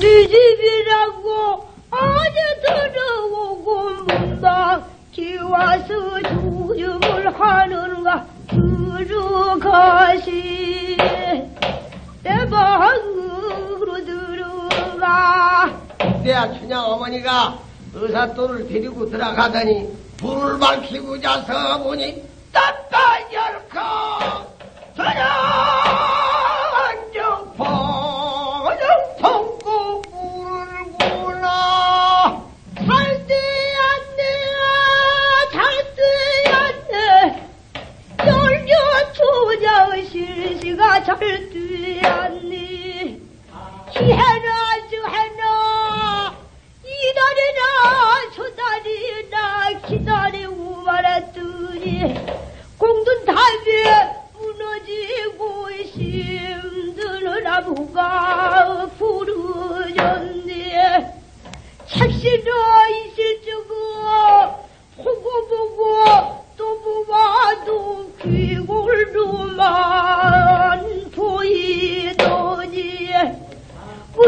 네 집이라고 어제 들어오고 문방 기와서 조정을 하는가 들어가시. 내 방으로 들어가. 내야 춘향 어머니가 의사또를 데리고 들어가더니 불을 밝히고 자서 보니 따 안네 희해나 주해나 이달이나 저달이나 기다리고 말았더니 공든 답에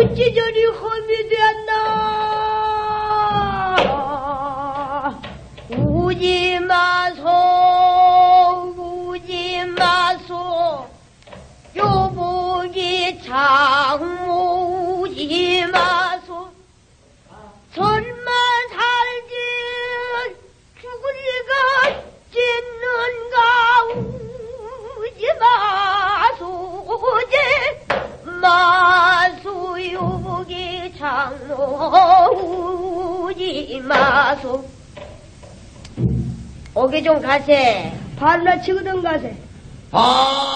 어찌 저리 험이 되었나? 우지 마소 우지 마소. 요복이 장모 우지 마 장모 우지 마소. 오기 좀 가세. 발라 치거든 가세. 바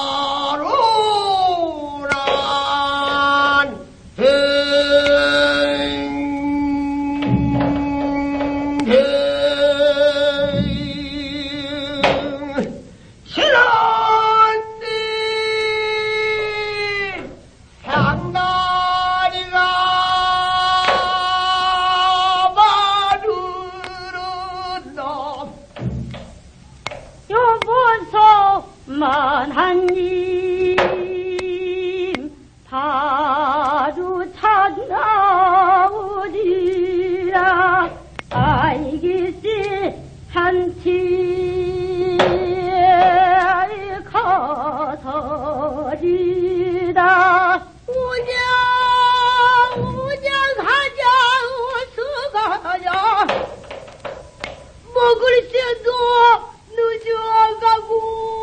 하나님 바로 찾나오리라 알기시 한치 거서리다. 우정 우정하자 우스가야 먹을 때도 늦어가고